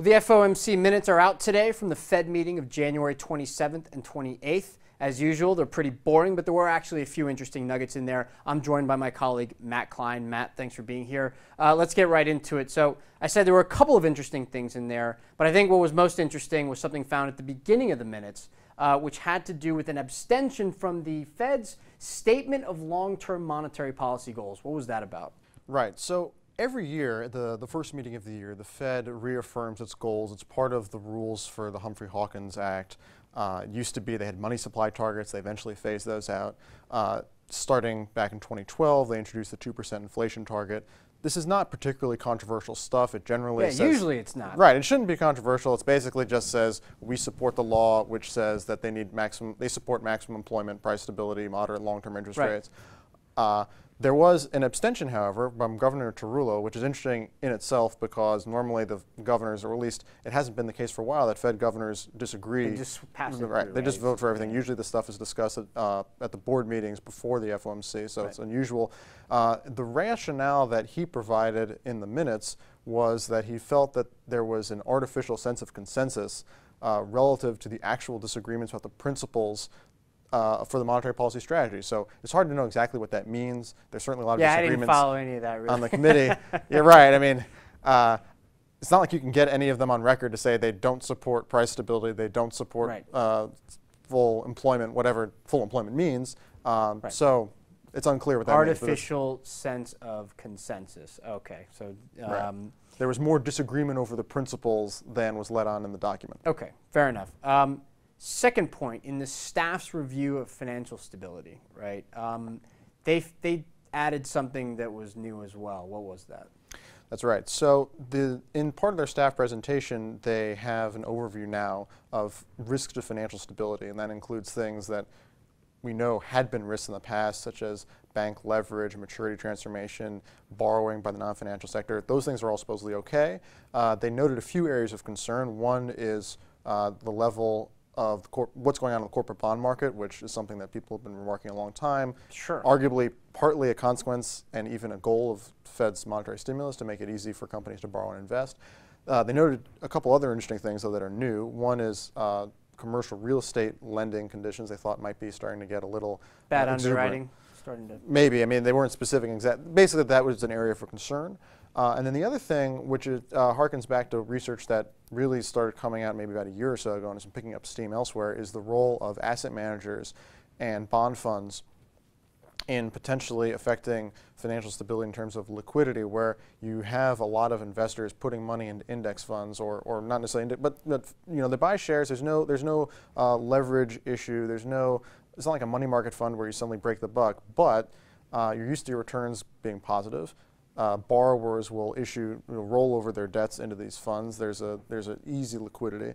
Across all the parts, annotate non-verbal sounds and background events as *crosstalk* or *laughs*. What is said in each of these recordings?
Well, the FOMC minutes are out today from the Fed meeting of January 27th and 28th. As usual, they're pretty boring, but there were actually a few interesting nuggets in there. I'm joined by my colleague, Matt Klein. Matt, thanks for being here. Uh, let's get right into it. So, I said there were a couple of interesting things in there, but I think what was most interesting was something found at the beginning of the minutes, uh, which had to do with an abstention from the Fed's statement of long term monetary policy goals. What was that about? Right. So, every year, the, the first meeting of the year, the Fed reaffirms its goals. It's part of the rules for the Humphrey Hawkins Act. Uh, it used to be they had money supply targets. They eventually phased those out. Uh, starting back in 2012, they introduced the 2% inflation target. This is not particularly controversial stuff. It generally yeah, says, usually it's not. Right. It shouldn't be controversial. It's basically just says we support the law, which says that they need maximum. They support maximum employment, price stability, moderate long-term interest Right. rates. Uh, there was an abstention, however, from Governor Tarullo, which is interesting in itself because normally the governors, or at least it hasn't been the case for a while, that Fed governors disagree. They just pass it right. through, They just vote for everything. Usually, the stuff is discussed at, uh, at the board meetings before the FOMC, so it's unusual. Uh, the rationale that he provided in the minutes was that he felt that there was an artificial sense of consensus uh, relative to the actual disagreements about the principles uh, for the monetary policy strategy. So it's hard to know exactly what that means. There's certainly a lot of Yeah, I didn't disagreements follow any of that really. on the committee. *laughs* You're right. I mean, uh, it's not like you can get any of them on record to say they don't support price stability, they don't support Right. uh, full employment, whatever full employment means. Um, Right. So it's unclear what that means. Artificial sense of consensus. Okay, so Right. um, There was more disagreement over the principles than was let on in the document. okay, fair enough. Um, second point in the staff's review of financial stability, right? Um, they they added something that was new as well. What was that? That's right. So the in part of their staff presentation, they have an overview now of risks to financial stability, and that includes things that we know had been risks in the past, such as bank leverage, maturity transformation, borrowing by the non-financial sector. Those things are all supposedly okay. Uh, they noted a few areas of concern. One is uh, the level of corp- what's going on in the corporate bond market, which is something that people have been remarking a long time. Sure. Arguably, partly a consequence and even a goal of Fed's monetary stimulus to make it easy for companies to borrow and invest. Uh, they noted a couple other interesting things though that are new. One is uh, commercial real estate lending conditions. They thought might be starting to get a little Bad uh, underwriting, starting to. Maybe. I mean, they weren't specific. Exact. Basically, that was an area for concern. Uh, and then the other thing, which is, uh, harkens back to research that really started coming out maybe about a year or so ago and is picking up steam elsewhere, is the role of asset managers and bond funds in potentially affecting financial stability in terms of liquidity, where you have a lot of investors putting money into index funds, or, or not necessarily, but, but you know they buy shares. There's no there's no uh, leverage issue. There's no it's not like a money market fund where you suddenly break the buck, but uh, you're used to your returns being positive. Uh, borrowers will issue will roll over their debts into these funds. There's a there's an easy liquidity.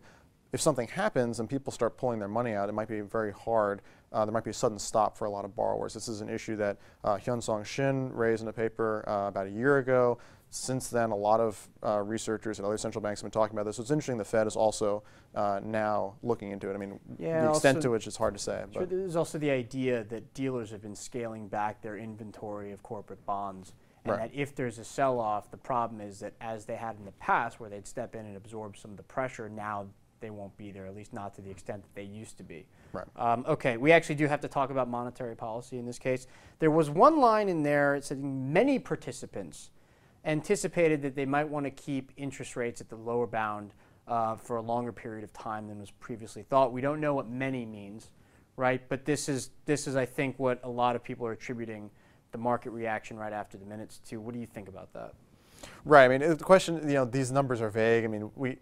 If something happens and people start pulling their money out, it might be very hard. Uh, there might be a sudden stop for a lot of borrowers. This is an issue that uh, Hyun Song Shin raised in a paper uh, about a year ago. Since then, a lot of uh, researchers and other central banks have been talking about this. So it's interesting the Fed is also uh, now looking into it. I mean, Yeah, the extent to which it's hard to say. Sure, But there's also the idea that dealers have been scaling back their inventory of corporate bonds, and Right. that if there's a sell-off, the problem is that as they had in the past, where they'd step in and absorb some of the pressure, now they won't be there, at least not to the extent that they used to be. Right. Um, okay, we actually do have to talk about monetary policy in this case. There was one line in there that said many participants anticipated that they might want to keep interest rates at the lower bound uh, for a longer period of time than was previously thought. We don't know what many means, right? But this is this is I think what a lot of people are attributing the market reaction right after the minutes to. What do you think about that? Right. I mean, the question, you know, these numbers are vague. I mean, we,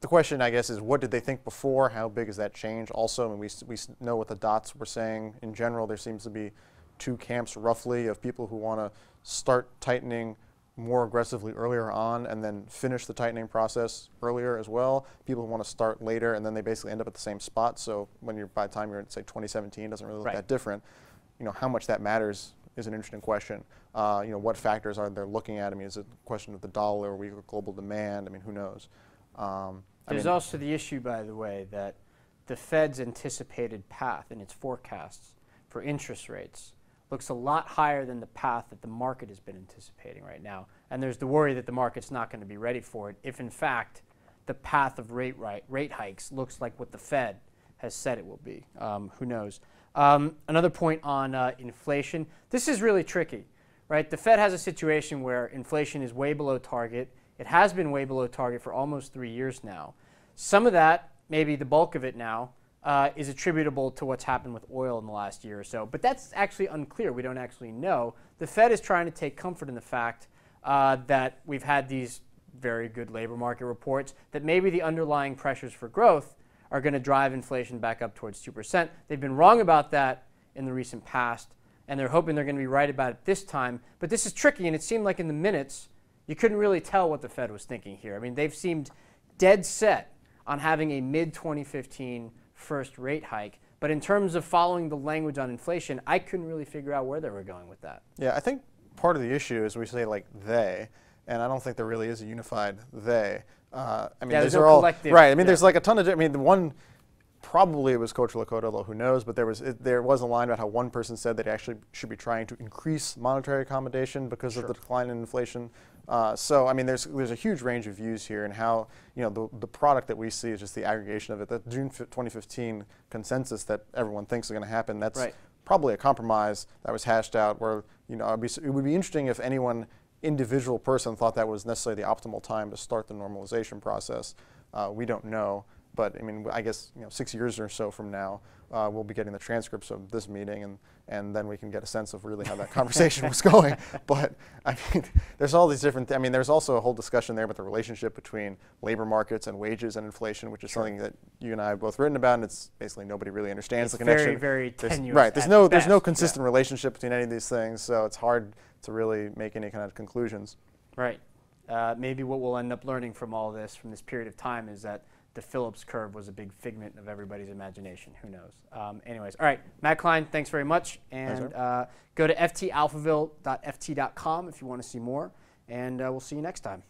the question, I guess, is what did they think before? How big is that change? Also, I mean, we, we know what the dots were saying. In general, there seems to be two camps roughly of people who want to start tightening more aggressively earlier on and then finish the tightening process earlier as well. People who want to start later and then they basically end up at the same spot. So when you're by the time you're at say 2017, it doesn't really look Right. that different. You know, how much that matters is an interesting question. Uh, you know, what factors are they looking at? I mean, is it a question of the dollar or weaker global demand? I mean, who knows? Um, I There's mean, also the issue, by the way, that the Fed's anticipated path in its forecasts for interest rates looks a lot higher than the path that the market has been anticipating right now. And there's the worry that the market's not going to be ready for it if, in fact, the path of rate, right, rate hikes looks like what the Fed has said it will be. Um, who knows? Um, another point on uh, inflation. This is really tricky, right? The Fed has a situation where inflation is way below target. It has been way below target for almost three years now. Some of that, maybe the bulk of it now, uh, is attributable to what's happened with oil in the last year or so. But that's actually unclear. We don't actually know. The Fed is trying to take comfort in the fact uh, that we've had these very good labor market reports, that maybe the underlying pressures for growth are going to drive inflation back up towards 2%. They've been wrong about that in the recent past, and they're hoping they're going to be right about it this time. But this is tricky, and it seemed like in the minutes, you couldn't really tell what the Fed was thinking here. I mean, they've seemed dead set on having a mid 2015 first rate hike. But in terms of following the language on inflation, I couldn't really figure out where they were going with that. Yeah, I think part of the issue is we say like they, and I don't think there really is a unified they. Uh, I mean, Yeah, these there's no are all right. I mean, yeah. there's like a ton of. I mean, the one probably it was Kocherlakota, although who knows? But there was it, there was a line about how one person said that he actually should be trying to increase monetary accommodation because of the decline in inflation. Uh, so I mean, there's there's a huge range of views here, and how you know the the product that we see is just the aggregation of it. The June fi- 2015 consensus that everyone thinks is going to happen. That's Right. probably a compromise that was hashed out where you know it'd be, it would be interesting if anyone individual person thought that was necessarily the optimal time to start the normalization process. Uh, we don't know, but I mean, I guess you know, six years or so from now, uh, we'll be getting the transcripts of this meeting, and and then we can get a sense of really how that conversation was *laughs* going. *laughs* But I mean, *laughs* there's all these different. Th- I mean, there's also a whole discussion there about the relationship between labor markets and wages and inflation, which is something that you and I have both written about, and it's basically nobody really understands It's the connection. very, very There's- tenuous Right. There's no there's no best, yeah. consistent relationship between any of these things, so it's hard to really make any kind of conclusions. Right. Uh, maybe what we'll end up learning from all this, from this period of time, is that the Phillips curve was a big figment of everybody's imagination. Who knows? Um, anyways, all right. Matt Klein, thanks very much. And uh, go to ftalphaville.ft.com if you want to see more. And uh, we'll see you next time.